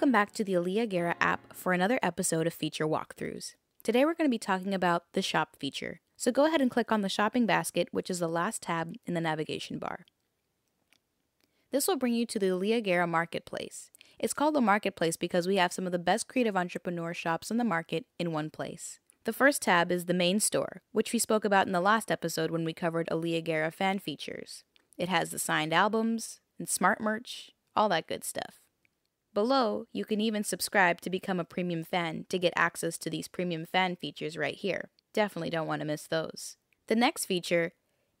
Welcome back to the Aliah Guerra app for another episode of feature walkthroughs. Today we're going to be talking about the shop feature. So go ahead and click on the shopping basket, which is the last tab in the navigation bar. This will bring you to the Aliah Guerra Marketplace. It's called the Marketplace because we have some of the best creative entrepreneur shops in the market in one place. The first tab is the main store, which we spoke about in the last episode when we covered Aliah Guerra fan features. It has the signed albums and smart merch, all that good stuff. Below, you can even subscribe to become a premium fan to get access to these premium fan features right here. Definitely don't want to miss those. The next feature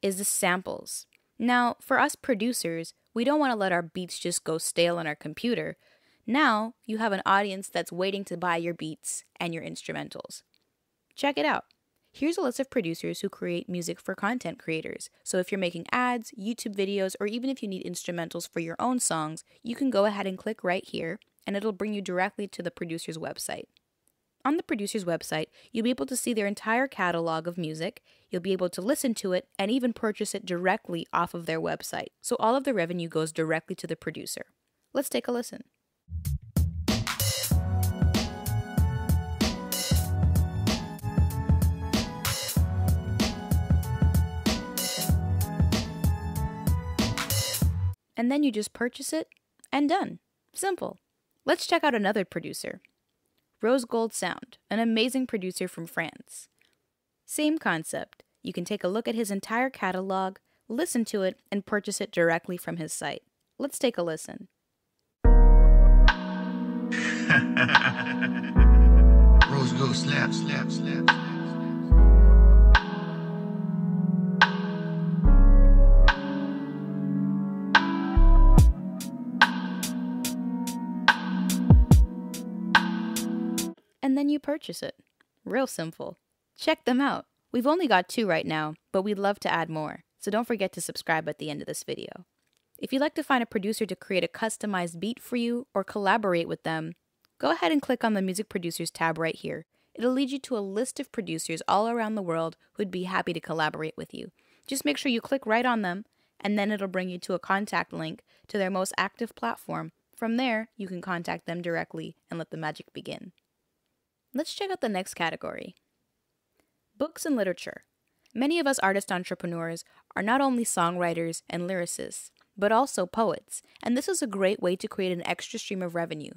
is the samples. Now, for us producers, we don't want to let our beats just go stale on our computer. Now, you have an audience that's waiting to buy your beats and your instrumentals. Check it out. Here's a list of producers who create music for content creators. So if you're making ads, YouTube videos, or even if you need instrumentals for your own songs, you can go ahead and click right here, and it'll bring you directly to the producer's website. On the producer's website, you'll be able to see their entire catalog of music, you'll be able to listen to it, and even purchase it directly off of their website. So all of the revenue goes directly to the producer. Let's take a listen. And then you just purchase it and done. Simple. Let's check out another producer Rose Gold Sound, an amazing producer from France. Same concept. You can take a look at his entire catalog, listen to it, and purchase it directly from his site. Let's take a listen. Rose Gold Slap, Slap, Slap. And then you purchase it. Real simple. Check them out. We've only got two right now, but we'd love to add more, so don't forget to subscribe at the end of this video. If you'd like to find a producer to create a customized beat for you or collaborate with them, go ahead and click on the Music Producers tab right here. It'll lead you to a list of producers all around the world who'd be happy to collaborate with you. Just make sure you click right on them, and then it'll bring you to a contact link to their most active platform. From there, you can contact them directly and let the magic begin. Let's check out the next category Books and Literature. Many of us artist entrepreneurs are not only songwriters and lyricists, but also poets, and this is a great way to create an extra stream of revenue.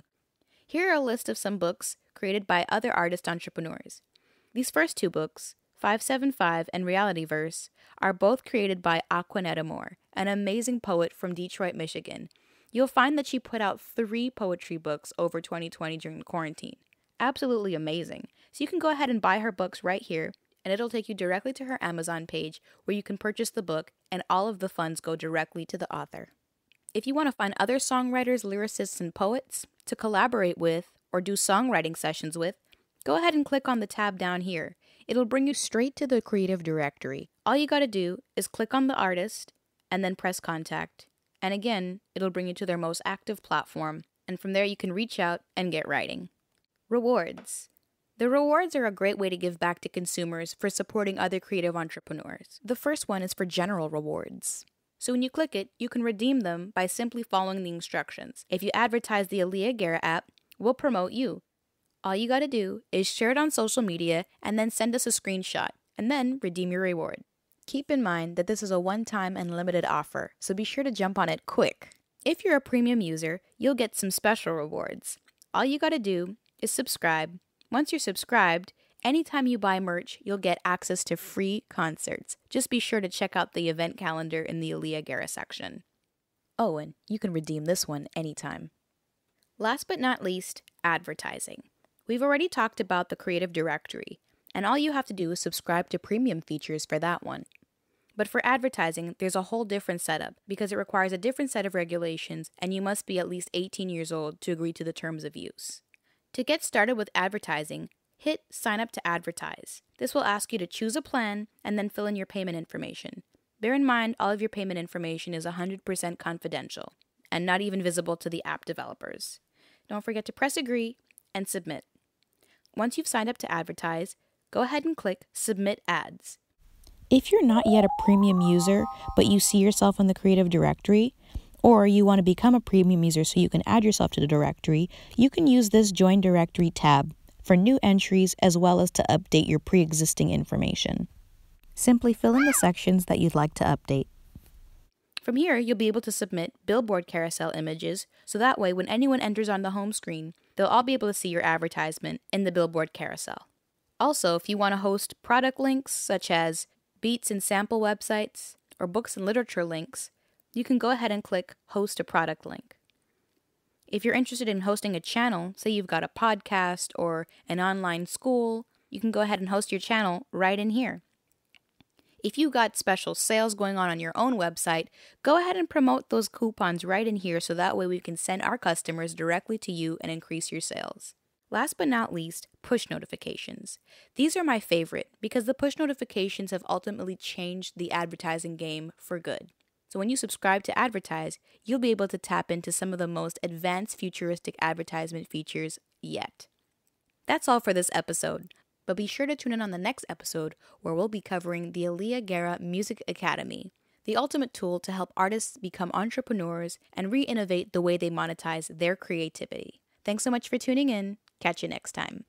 Here are a list of some books created by other artist entrepreneurs. These first two books, 575 and Reality Verse, are both created by Aquanetta Moore, an amazing poet from Detroit, Michigan. You'll find that she put out three poetry books over 2020 during quarantine absolutely amazing. So you can go ahead and buy her books right here, and it'll take you directly to her Amazon page where you can purchase the book, and all of the funds go directly to the author. If you want to find other songwriters, lyricists, and poets to collaborate with or do songwriting sessions with, go ahead and click on the tab down here. It'll bring you straight to the creative directory. All you got to do is click on the artist and then press contact. And again, it'll bring you to their most active platform. And from there, you can reach out and get writing. Rewards. The rewards are a great way to give back to consumers for supporting other creative entrepreneurs. The first one is for general rewards. So when you click it, you can redeem them by simply following the instructions. If you advertise the Aliah Guerra app, we'll promote you. All you gotta do is share it on social media and then send us a screenshot, and then redeem your reward. Keep in mind that this is a one time and limited offer, so be sure to jump on it quick. If you're a premium user, you'll get some special rewards. All you gotta do is subscribe. Once you're subscribed, anytime you buy merch, you'll get access to free concerts. Just be sure to check out the event calendar in the Aliah Guerra section. Oh, and you can redeem this one anytime. Last but not least, advertising. We've already talked about the creative directory, and all you have to do is subscribe to premium features for that one. But for advertising, there's a whole different setup because it requires a different set of regulations, and you must be at least 18 years old to agree to the terms of use. To get started with advertising, hit Sign up to advertise. This will ask you to choose a plan and then fill in your payment information. Bear in mind, all of your payment information is 100% confidential and not even visible to the app developers. Don't forget to press agree and submit. Once you've signed up to advertise, go ahead and click Submit Ads. If you're not yet a premium user, but you see yourself in the creative directory, or you want to become a premium user so you can add yourself to the directory, you can use this Join Directory tab for new entries as well as to update your pre existing information. Simply fill in the sections that you'd like to update. From here, you'll be able to submit billboard carousel images, so that way, when anyone enters on the home screen, they'll all be able to see your advertisement in the billboard carousel. Also, if you want to host product links such as beats and sample websites or books and literature links, you can go ahead and click Host a Product Link. If you're interested in hosting a channel, say you've got a podcast or an online school, you can go ahead and host your channel right in here. If you got special sales going on on your own website, go ahead and promote those coupons right in here so that way we can send our customers directly to you and increase your sales. Last but not least, push notifications. These are my favorite because the push notifications have ultimately changed the advertising game for good. So when you subscribe to advertise, you'll be able to tap into some of the most advanced futuristic advertisement features yet. That's all for this episode. But be sure to tune in on the next episode where we'll be covering the Aliah Guerra Music Academy, the ultimate tool to help artists become entrepreneurs and re innovate the way they monetize their creativity. Thanks so much for tuning in. Catch you next time.